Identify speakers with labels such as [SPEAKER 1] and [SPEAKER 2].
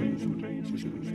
[SPEAKER 1] change, will change, will change.